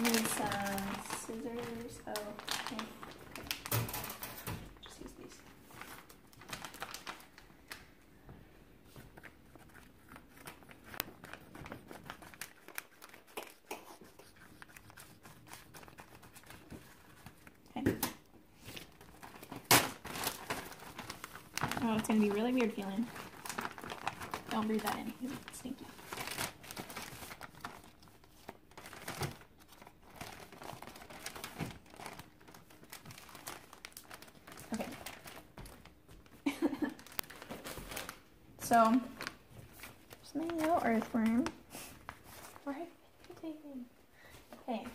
Need some uh, scissors. Oh, okay. Just use these. Okay. Oh, it's gonna be really weird feeling. Don't breathe that in. It's stinky. Okay. So, there's my little earthworm. Where have you taken? Okay.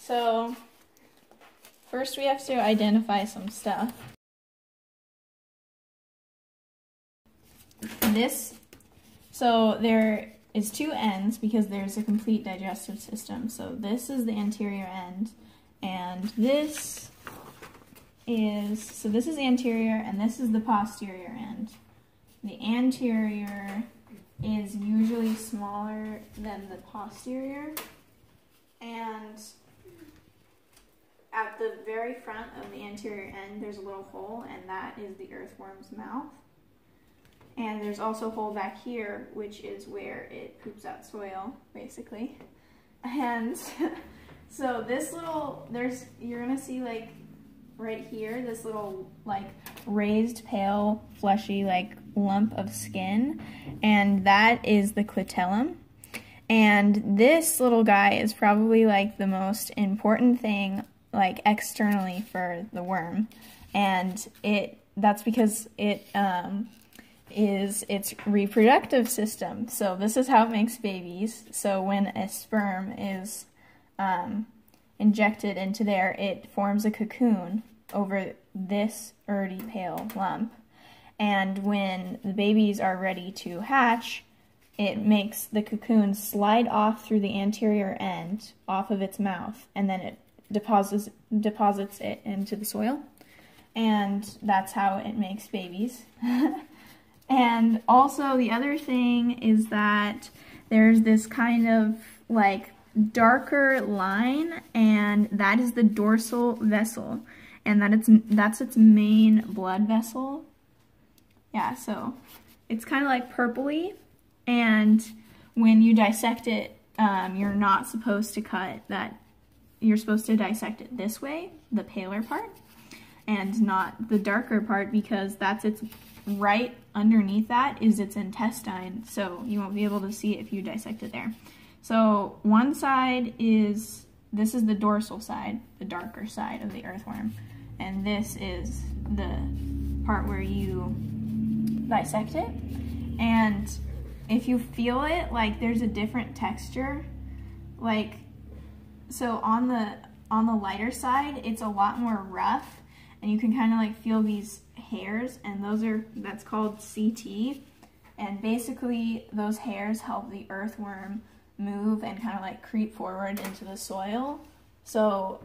So, first we have to identify some stuff. This, so there is two ends because there's a complete digestive system. So this is the anterior end, and this is, so this is anterior and this is the posterior end. Anterior is usually smaller than the posterior, and at the very front of the anterior end, there's a little hole, and that is the earthworm's mouth. And there's also a hole back here, which is where it poops out soil, basically. And so this little, there's, you're gonna see like right here, this little like raised, pale, fleshy like lump of skin, and that is the clitellum. And this little guy is probably like the most important thing like externally for the worm. And it, that's because it, um, is its reproductive system. So this is how it makes babies. So when a sperm is um, injected into there, it forms a cocoon over this already pale lump. And when the babies are ready to hatch, it makes the cocoon slide off through the anterior end, off of its mouth, and then it deposits deposits it into the soil. And that's how it makes babies. And also, the other thing is that there's this kind of like darker line, and that is the dorsal vessel, and that it's that's its main blood vessel. Yeah, so it's kind of like purpley, and when you dissect it, um, you're not supposed to cut that. You're supposed to dissect it this way, the paler part, and not the darker part because that's its right underneath that is its intestine, so you won't be able to see it if you dissect it there. So one side is, this is the dorsal side, the darker side of the earthworm, and this is the part where you dissect it. And if you feel it, like there's a different texture, like, so on the, on the lighter side, it's a lot more rough, and you can kind of like feel these hairs and those are that's called setae and basically those hairs help the earthworm move and kind of like creep forward into the soil. So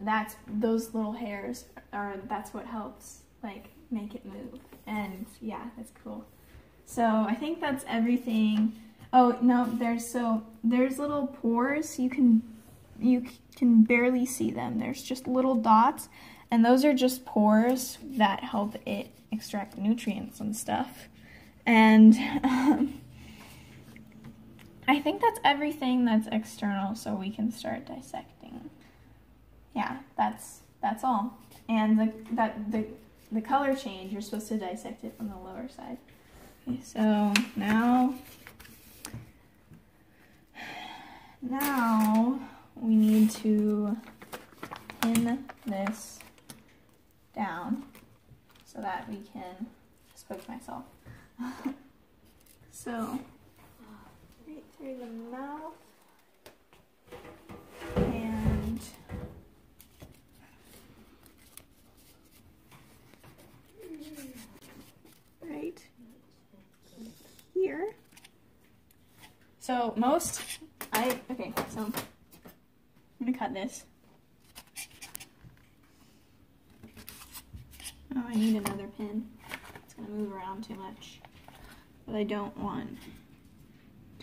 that's those little hairs are that's what helps like make it move and yeah that's cool so I think that's everything oh no there's so there's little pores you can you can barely see them there's just little dots and those are just pores that help it extract nutrients and stuff. And um, I think that's everything that's external so we can start dissecting. Yeah, that's that's all. And the that the the color change, you're supposed to dissect it from the lower side. Okay, so now now we need to pin this down so that we can just poke myself. so, right through the mouth and right here. So most, I, okay, so I'm gonna cut this. Oh, I need another pin. It's gonna move around too much. But I don't want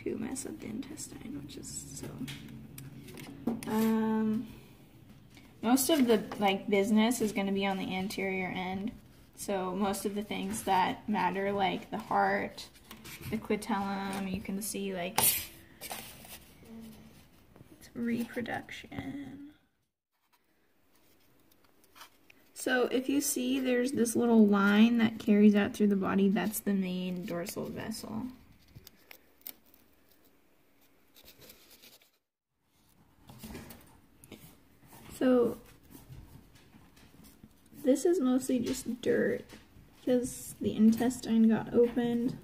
to mess up the intestine, which is so Um, most of the like business is to be on the anterior end. So most of the things that matter, like the heart, the clitellum, you can see like reproduction. So if you see there's this little line that carries out through the body, that's the main dorsal vessel. So this is mostly just dirt because the intestine got opened.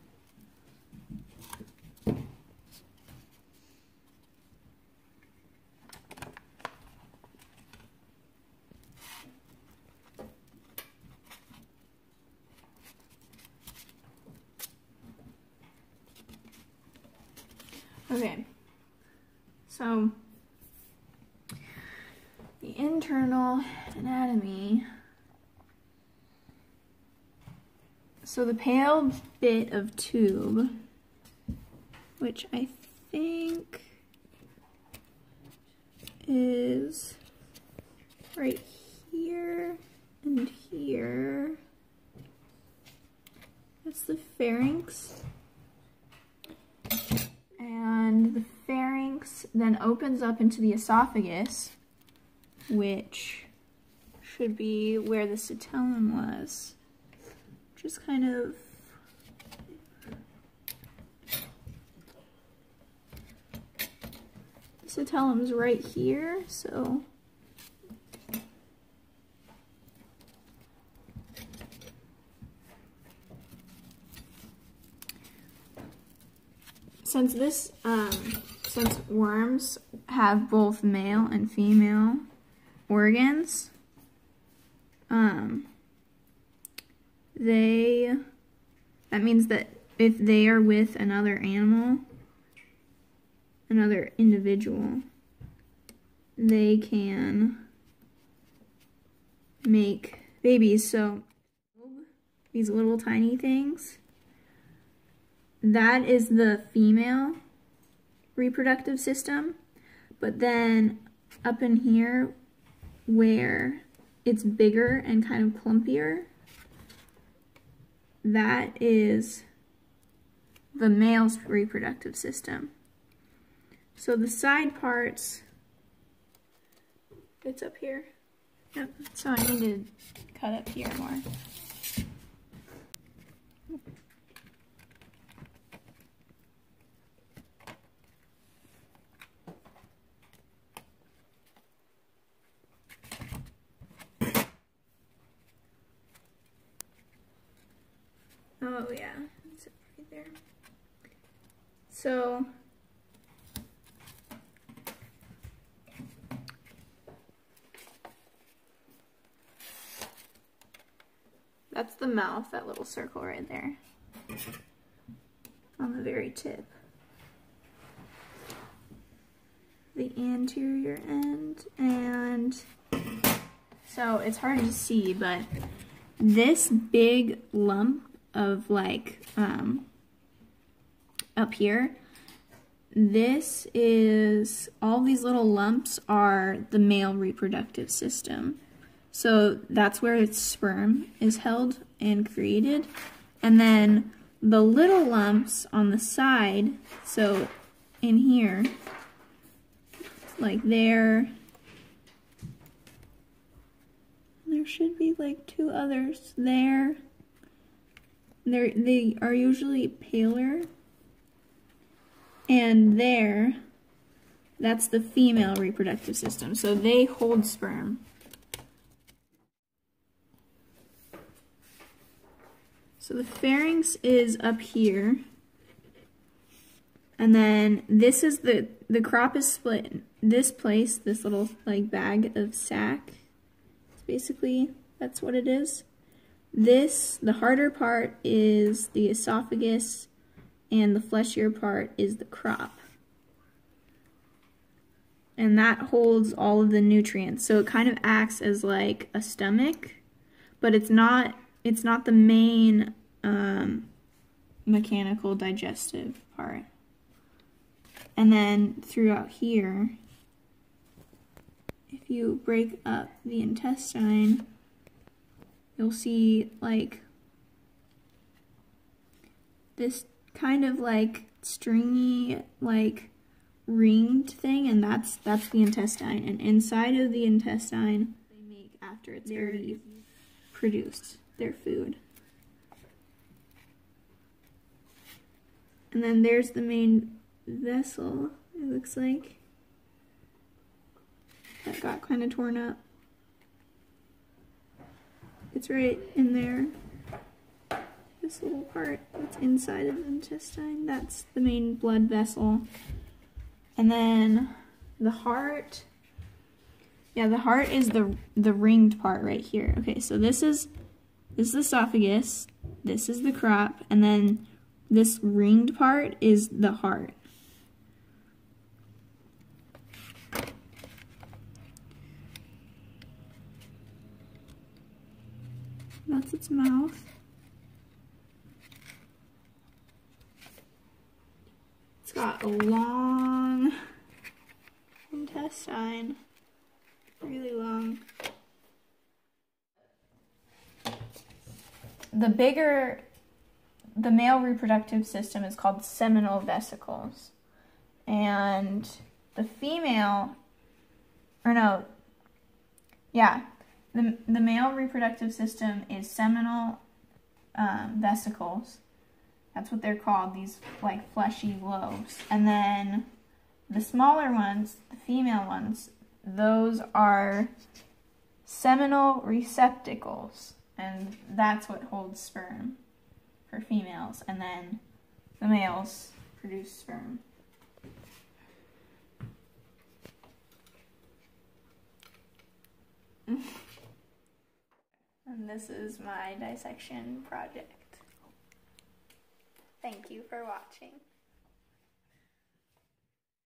Okay, so the internal anatomy. So the pale bit of tube, which I think is right here and here. That's the pharynx and the pharynx then opens up into the esophagus, which should be where the scutellum was. Just kind of the scutellum's right here, so since this, um, since worms have both male and female organs, um, they, that means that if they are with another animal, another individual, they can make babies. So these little tiny things that is the female reproductive system. But then up in here where it's bigger and kind of clumpier, that is the male's reproductive system. So the side parts, it's up here. Yep, so I need to cut up here more. Oh yeah, right there. So that's the mouth, that little circle right there on the very tip. The anterior end and so it's hard to see, but this big lump of like um, up here. This is, all these little lumps are the male reproductive system. So that's where its sperm is held and created. And then the little lumps on the side, so in here, like there, there should be like two others there, they're, they are usually paler. And there, that's the female reproductive system. So they hold sperm. So the pharynx is up here. And then this is the, the crop is split this place, this little like bag of sac. Basically, that's what it is. This, the harder part is the esophagus and the fleshier part is the crop. And that holds all of the nutrients. So it kind of acts as like a stomach, but it's not it's not the main um, mechanical digestive part. And then throughout here, if you break up the intestine, you'll see like this kind of like stringy, like ringed thing, and that's that's the intestine. And inside of the intestine, they make after it's already produced their food. And then there's the main vessel, it looks like. That got kind of torn up. It's right in there. This little part that's inside of the intestine, that's the main blood vessel. And then the heart, yeah, the heart is the the ringed part right here. Okay, so this is this is the esophagus, this is the crop, and then this ringed part is the heart. That's its mouth. It's got a long intestine, really long. The bigger, the male reproductive system is called seminal vesicles. And the female, or no, yeah, the, the male reproductive system is seminal um, vesicles. That's what they're called, these like fleshy lobes. And then the smaller ones, the female ones, those are seminal receptacles. And that's what holds sperm for females. And then the males produce sperm. And this is my dissection project. Thank you for watching.